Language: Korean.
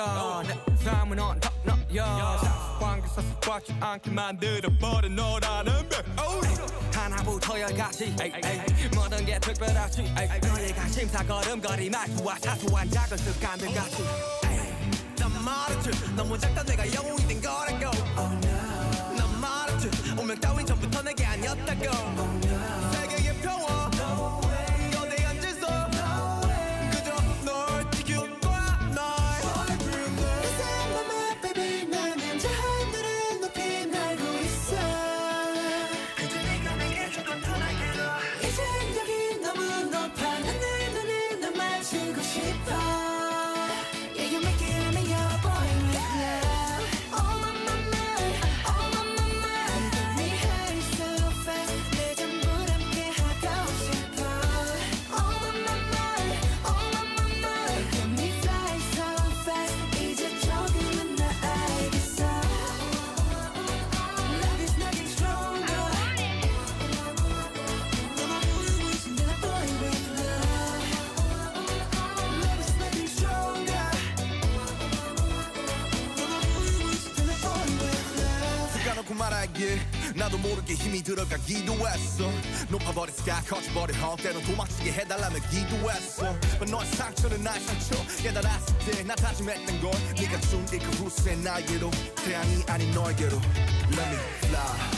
야내 삶은 언덕 너야. 관계 사슬받지 않게 만들어버린 너라는 배 하나부터 열까지. 모든 게 특별하지. 에이, 너의 관심사 걸음걸이 말투와 사소한 작은 습관들 같이. 난 말했지. 너무 작다 내가 영웅이 된 거라고. 난 말했지. 운명 따윈 전부터 내게 아니었다고 까놓고 말하길 나도 모르게 힘이 들어가 기도 했어. 높아버린 스카 커져버린 헛 때론 도망치게 해달라며 기도했어. But 너의 상처는 나의 상처 깨달았을 때 나 다짐했던 건 네가 준이그 후세 나에게로 태양이 아닌 너에게로. Let me fly